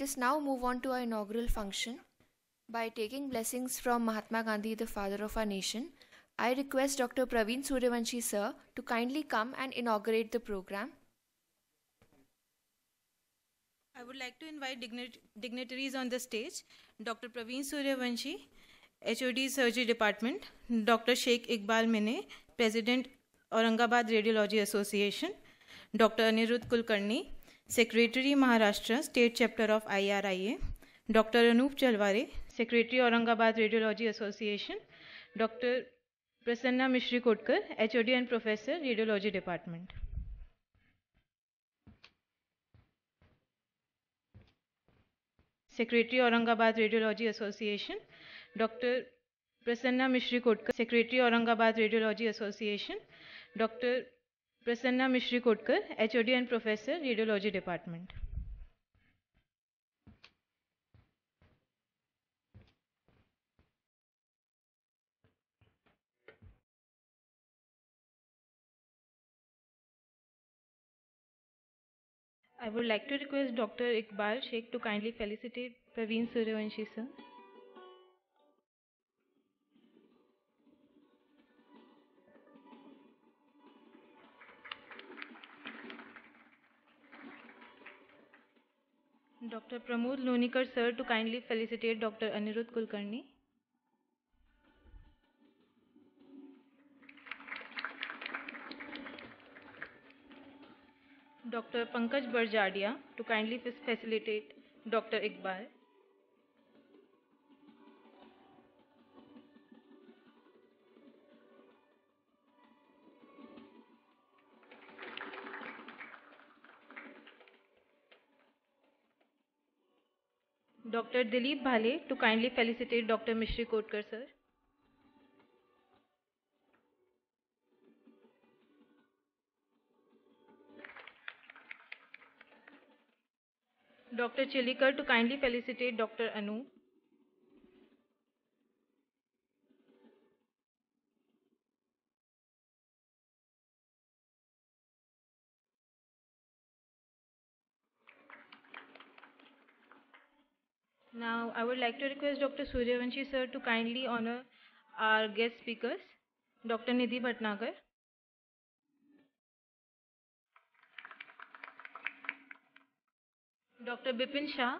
Let us now move on to our inaugural function. By taking blessings from Mahatma Gandhi, the father of our nation, I request Dr. Praveen Suryavanshi sir to kindly come and inaugurate the program. I would like to invite dignit- dignitaries on the stage Dr. Praveen Suryavanshi, HOD Surgery Department, Dr. Sheikh Iqbal Mine, President Aurangabad Radiology Association, Dr. Anirudh Kulkarni, Secretary Maharashtra State Chapter of IRIA, Dr. Anup Chalware, Secretary Aurangabad Radiology Association, Dr. Prasanna Mishri Kotkar, HOD and Professor Radiology Department. Secretary Aurangabad Radiology Association, Dr. Prasanna Mishri Kotkar, Secretary Aurangabad Radiology Association, Dr. Prasanna Mishri Kotkar, HOD and Professor Radiology Department. I would like to request Dr. Iqbal Sheikh to kindly felicitate Praveen Suryavanshi sir. Dr. Pramod Lonikar sir to kindly felicitate Dr. Anirudh Kulkarni. Dr. Pankaj Barjadia to kindly facilitate Dr. Iqbal. Dr. Dilip Bhale to kindly felicitate Dr. Mishri Kotkar sir. Dr. Chilikar to kindly felicitate Dr. Anu. I would like to request Dr. Suryavanshi sir to kindly honor our guest speakers, Dr. Nidhi Bhatnagar, Dr. Bipin Shah,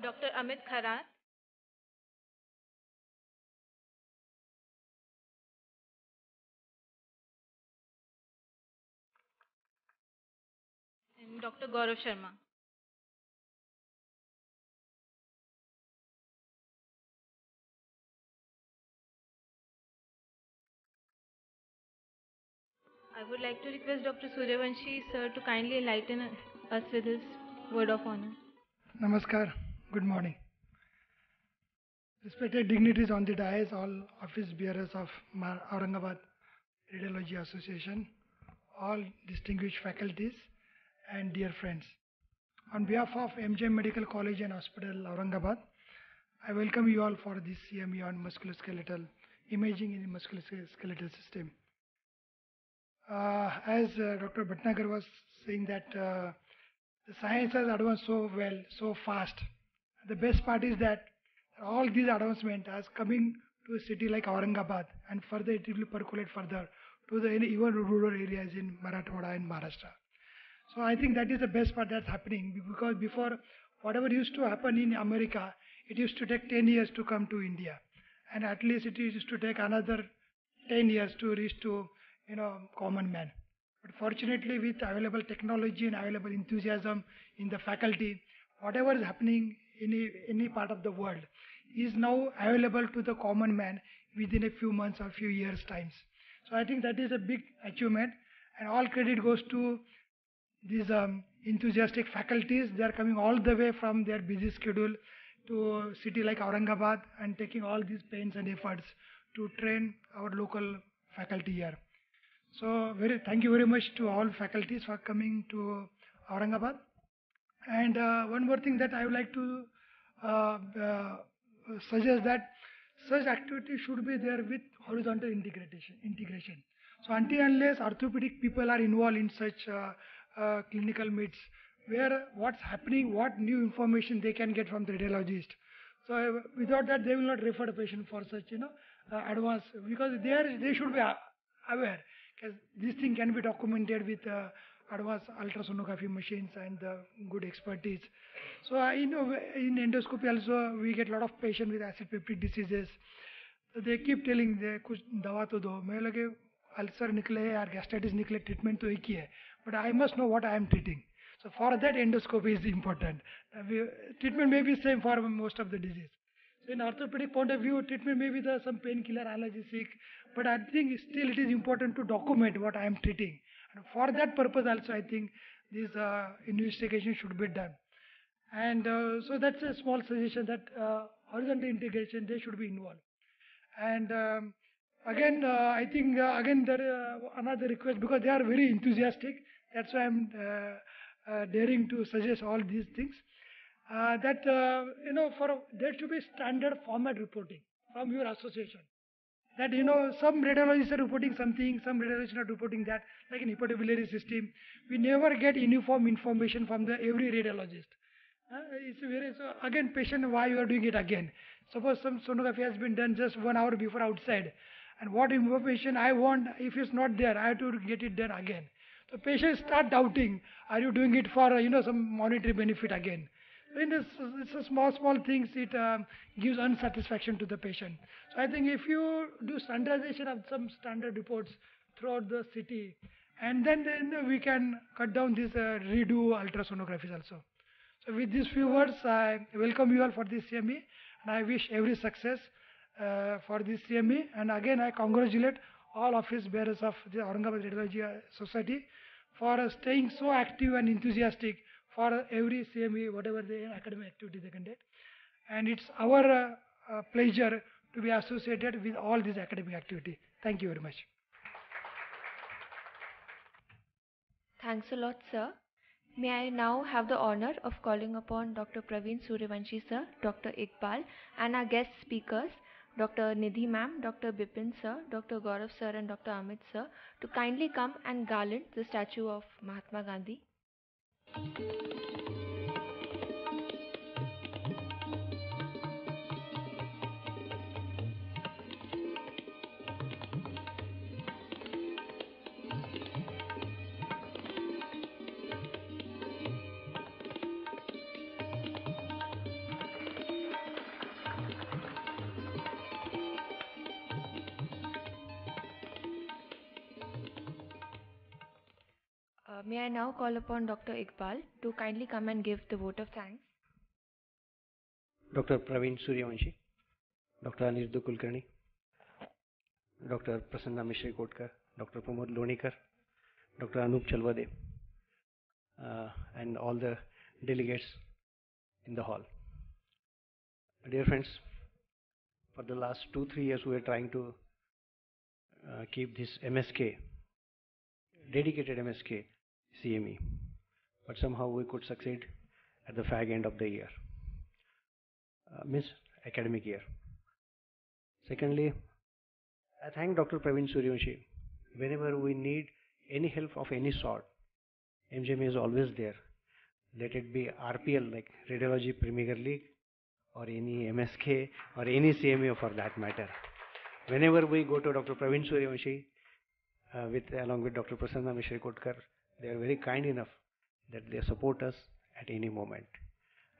Dr. Amit Kharat, Dr. Gaurav Sharma. I would like to request Dr. Suryavanshi sir to kindly enlighten us with his word of honor. Namaskar, good morning. Respected dignitaries on the dais, all office bearers of Aurangabad Radiology Association, all distinguished faculties, and dear friends. On behalf of MGM Medical College and Hospital, Aurangabad, I welcome you all for this CME on musculoskeletal imaging in the musculoskeletal system. Uh, as uh, Dr. Bhatnagar was saying that uh, the science has advanced so well, so fast. The best part is that all these advancements are coming to a city like Aurangabad and further it will percolate further to the even rural areas in Marathwada and Maharashtra. So I think that is the best part that's happening because before whatever used to happen in America, it used to take 10 years to come to India and at least it used to take another 10 years to reach to you know common man. But fortunately, with available technology and available enthusiasm in the faculty, whatever is happening in any part of the world is now available to the common man within a few months or few years times. So I think that is a big achievement, and all credit goes to these um, enthusiastic faculties. They are coming all the way from their busy schedule to a city like Aurangabad and taking all these pains and efforts to train our local faculty here. So very thank you very much to all faculties for coming to Aurangabad. And uh, one more thing that I would like to uh, uh, suggest that such activity should be there with horizontal integration. integration. So until unless orthopedic people are involved in such uh, uh, clinical meets, where what's happening, what new information they can get from the radiologist. So uh, without that, they will not refer the patient for such, you know, uh, advanced because they are they should be uh, aware because this thing can be documented with uh, advanced ultrasonography machines and uh, good expertise. So uh, you know in endoscopy also we get a lot of patients with acid peptic diseases. So they keep telling they कुछ दवा तो दो मैं लगे ulcer निकले यार gastritis निकले treatment तो एक ही है but I must know what I am treating. So for that endoscopy is important. Uh, we, treatment may be same for most of the disease. So in orthopedic point of view, treatment may be the, some painkiller, analgesic, but I think still it is important to document what I am treating. And for that purpose also, I think this uh, investigation should be done. And uh, so that's a small suggestion that uh, horizontal integration, they should be involved. And um, again, uh, I think uh, again there another request because they are very enthusiastic that's why I'm uh, uh, daring to suggest all these things. Uh, that you know, for there should be standard format reporting from your association. That you know, some radiologists are reporting something, some radiologists are reporting that, like in hepatobiliary system. We never get uniform information from the every radiologist. Uh, it's very so again patient why you are doing it again. Suppose some sonography has been done just one hour before outside, and what information I want if it's not there, I have to get it done again. So patients start doubting, are you doing it for uh, you know some monetary benefit again? In this, it's small small things it um, gives unsatisfaction to the patient. So I think if you do standardization of some standard reports throughout the city, and then then we can cut down this uh, redo ultrasonographies also. So with these few words, I welcome you all for this CME and I wish every success uh, for this CME. And again, I congratulate all office bearers of the Aurangabad Radiology Society for staying so active and enthusiastic for every CME, whatever the academic activity they conduct. And it's our uh, uh, pleasure to be associated with all this academic activity. Thank you very much. Thanks a lot, sir. May I now have the honor of calling upon Dr. Praveen Suryavanshi, sir, Dr. Iqbal, and our guest speakers, Dr. Nidhi ma'am, Dr. Bipin sir, Dr. Gaurav sir, and Dr. Amit sir, to kindly come and garland the statue of Mahatma Gandhi. May I now call upon Dr. Iqbal to kindly come and give the vote of thanks. Dr. Praveen Suryavanshi, Dr. Anirudh Kulkarni, Dr. Prasanna Mishri Kotkar, Dr. Pramod Lonikar, Dr. Anup Chalwade, uh, and all the delegates in the hall. Dear friends, for the last two, three years we are trying to uh, keep this MSK, dedicated MSK CME, but somehow we could succeed at the fag end of the year uh, academic year. Secondly, I thank Dr. Praveen Suryavanshi. Whenever we need any help of any sort, MGM is always there. Let it be RPL like Radiology Premier League or any MSK or any CME for that matter. Whenever we go to Dr. Praveen Suryavanshi uh, with along with Dr. Prasanna Mishri Kotkar, they are very kind enough that they support us at any moment.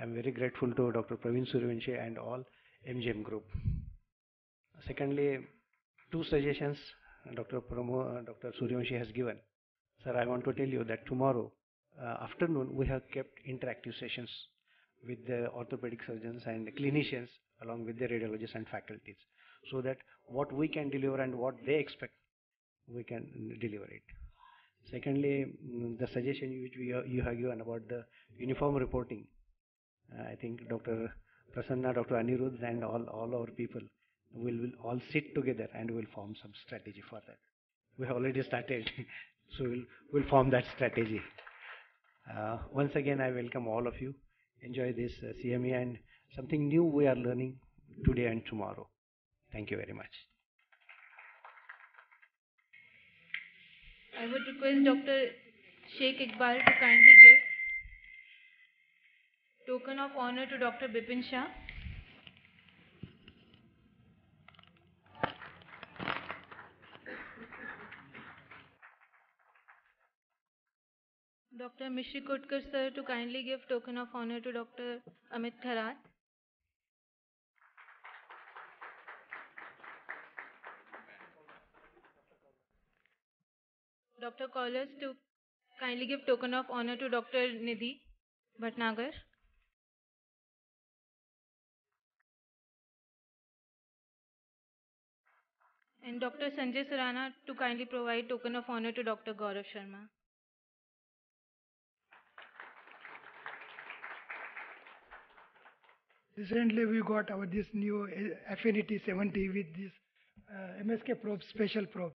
I'm very grateful to Dr. Praveen Suryavanshi and all MGM group. Secondly, two suggestions Dr. Pramo, uh, Dr. Suryavanshi has given. Sir, I want to tell you that tomorrow uh, afternoon we have kept interactive sessions with the orthopedic surgeons and clinicians along with the radiologists and faculties so that what we can deliver and what they expect we can deliver it. Secondly, mm, the suggestion which we, you have given about the uniform reporting uh, I think Dr. Prasanna, Dr. Anirudh, and all, all our people will, will all sit together and will form some strategy for that. We have already started, so we'll, we'll form that strategy. Uh, once again, I welcome all of you. Enjoy this uh, CME and something new we are learning today and tomorrow. Thank you very much. I would request Dr. Sheikh Iqbal to kindly give token of honor to Dr. Bipin Shah. Dr. Mishri Kotkar sir to kindly give token of honor to Dr. Amit Kharat. Dr. Collis to kindly give token of honor to Dr. Nidhi Bhatnagar. And Dr. Sanjay Surana to kindly provide token of honor to Dr. Gaurav Sharma. Recently, we got our this new Affiniti 70 with this uh, MSK probe, special probe.